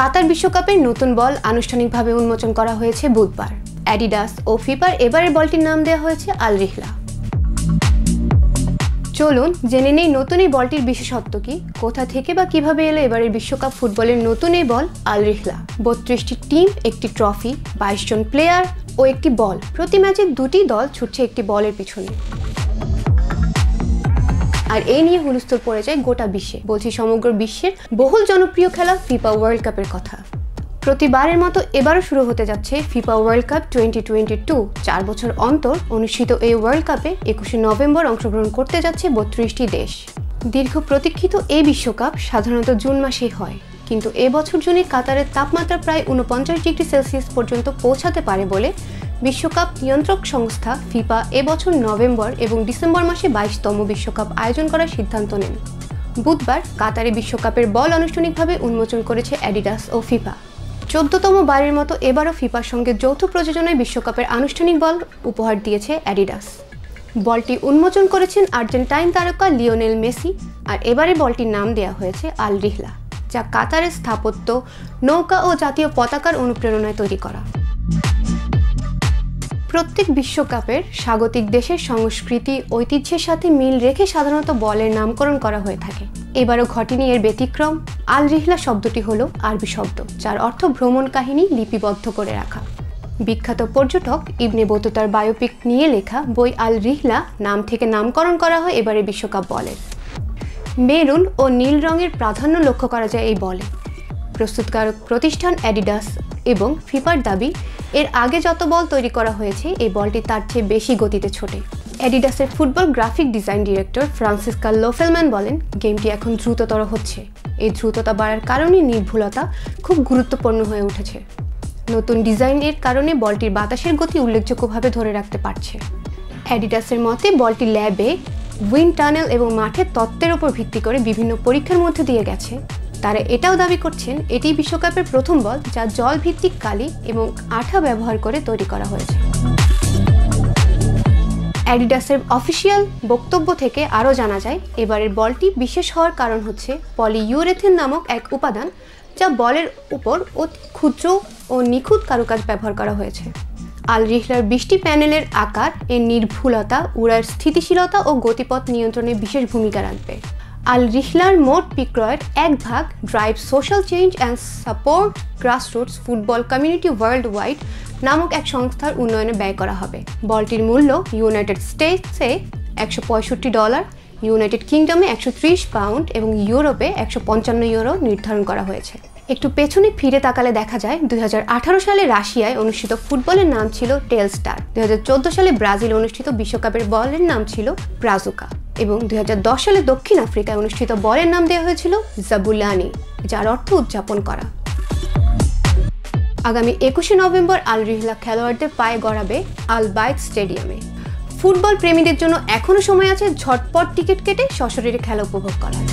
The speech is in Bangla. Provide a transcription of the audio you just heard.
কাতার বিশ্বকাপের নতুন বল আনুষ্ঠানিকভাবে উন্মোচন করা হয়েছে বুধবার। অ্যাডিডাস ও ফিপার এবারের বলটির নাম দেওয়া হয়েছে আল রিহলা। চলুন, জেনে নেই নতুন এই বলটির বিশেষত্ব কি, কোথা থেকে বা কীভাবে এলো এবারের বিশ্বকাপ ফুটবলের নতুন এই বল আল রিহলা। বত্রিশটি টিম, একটি ট্রফি, বাইশ জন প্লেয়ার ও একটি বল। প্রতি ম্যাচে দুটি দল ছুটছে একটি বলের পিছনে। আর এই নিয়ে হুলস্থুল পড়ে যায় গোটা বিশ্বে। বলছি সমগ্র বিশ্বের বহুল জনপ্রিয় খেলা ফিফা ওয়ার্ল্ড কাপের কথা। প্রতিবারের মতো এবারও শুরু হতে যাচ্ছে FIFA world cup twenty twenty two চার বছর অন্তর অনুষ্ঠিত এই ওয়ার্ল্ড কাপে একুশে নভেম্বর অংশগ্রহণ করতে যাচ্ছে বত্রিশটি দেশ। দীর্ঘ প্রতীক্ষিত এই বিশ্বকাপ সাধারণত জুন মাসেই হয়। কিন্তু এবছর জুনে কাতারের তাপমাত্রা প্রায় উনপঞ্চাশ ডিগ্রি সেলসিয়াস পর্যন্ত পৌঁছাতে পারে বলে বিশ্বকাপ নিয়ন্ত্রক সংস্থা ফিফা এবছর নভেম্বর এবং ডিসেম্বর মাসে বাইশতম বিশ্বকাপ আয়োজন করার সিদ্ধান্ত নেন। বুধবার কাতারে বিশ্বকাপের বল আনুষ্ঠানিকভাবে উন্মোচন করেছে অ্যাডিডাস ও ফিফা। চোদ্দতম বারের মতো এবারও ফিফার সঙ্গে যৌথ প্রযোজনায় বিশ্বকাপের আনুষ্ঠানিক বল উপহার দিয়েছে অ্যাডিডাস। বলটি উন্মোচন করেছেন আর্জেন্টাইন তারকা লিওনেল মেসি আর এবারে বলটির নাম দেওয়া হয়েছে আল রিহলা, যা কাতারের স্থাপত্য, নৌকা ও জাতীয় পতাকার অনুপ্রেরণায় তৈরি করা। প্রত্যেক বিশ্বকাপের স্বাগতিক দেশের সংস্কৃতি, ঐতিহ্যের সাথে মিল রেখে সাধারণত বলের নামকরণ করা হয়ে থাকে। এবারও ঘটেনি এর ব্যতিক্রম। আল রিহলা শব্দটি হল আরবি শব্দ, যার অর্থ ভ্রমণ কাহিনী লিপিবদ্ধ করে রাখা। বিখ্যাত পর্যটক ইবনে বতুতার বায়োপিক নিয়ে লেখা বই আল রিহলা নাম থেকে নামকরণ করা হয় এবারে বিশ্বকাপ বলের মেরুন ও নীল রঙের প্রাধান্য লক্ষ্য করা যায় এই বলে। প্রস্তুতকারক প্রতিষ্ঠান অ্যাডিডাস এবং ফিফার দাবি এর আগে যত বল তৈরি করা হয়েছে, এই বলটি তার চেয়ে বেশি গতিতে ছোটে। অ্যাডিডাসের football graphic design director Franziska Loffelmann বলেন, গেমটি এখন দ্রুততর হচ্ছে। এই দ্রুততা বাড়ার কারণে নির্ভুলতা খুব গুরুত্বপূর্ণ হয়ে উঠেছে। নতুন ডিজাইনের কারণে বলটির বাতাসের গতি উল্লেখযোগ্যভাবে ধরে রাখতে পারছে। অ্যাডিডাসের মতে, বলটি ল্যাবে, উইন্ড টানেল এবং মাঠের তত্ত্বের উপর ভিত্তি করে বিভিন্ন পরীক্ষার মধ্যে দিয়ে গেছে। তারা এটাও দাবি করছেন, এটি বিশ্বকাপের প্রথম বল যা জল ভিত্তিক কালি এবং আঠা ব্যবহার করে তৈরি করা হয়েছে। অ্যাডিডাসের অফিসিয়াল বক্তব্য থেকে আরও জানা যায়, এবারের বলটি বিশেষ হওয়ার কারণ হচ্ছে পলিইউরেথেন নামক এক উপাদান যা বলের উপর অতি ক্ষুদ্র ও নিখুঁত কারুকাজ ব্যবহার করা হয়েছে। আল রিহলার বৃষ্টি প্যানেলের আকার, এর নির্ভুলতা, উড়ার স্থিতিশীলতা ও গতিপথ নিয়ন্ত্রণে বিশেষ ভূমিকা রাখবে। আল রিহলার মোট বিক্রয়ের এক ভাগ drive social change and support grassroots football community world wide নামক এক সংস্থার উন্নয়নে ব্যয় করা হবে। বলটির মূল্য ইউনাইটেড স্টেটসে একশো পঁয়ষট্টি ডলার ইউনাইটেড কিংডমে একশো ত্রিশ পাউন্ড এবং ইউরোপে একশো পঞ্চান্ন ইউরো নির্ধারণ করা হয়েছে। একটু পেছনে ফিরে তাকালে দেখা যায় দুই হাজার আঠারো সালে রাশিয়ায় অনুষ্ঠিত ফুটবলের নাম ছিল টেলস্টার দুই হাজার চোদ্দ সালে ব্রাজিল অনুষ্ঠিত বিশ্বকাপের বলের নাম ছিল ব্রাজুকা এবং দুই হাজার দশ সালে দক্ষিণ আফ্রিকায় অনুষ্ঠিত বলের নাম দেওয়া হয়েছিল জাবুলানি, যার অর্থ উদযাপন করা। আগামী একুশে নভেম্বর আল রিহলা খেলোয়াড়দের পায়ে গড়াবে আল বাইত স্টেডিয়ামে। ফুটবল প্রেমীদের জন্য এখনও সময় আছে ঝটপট টিকিট কেটে সশরীরে খেলা উপভোগ করার।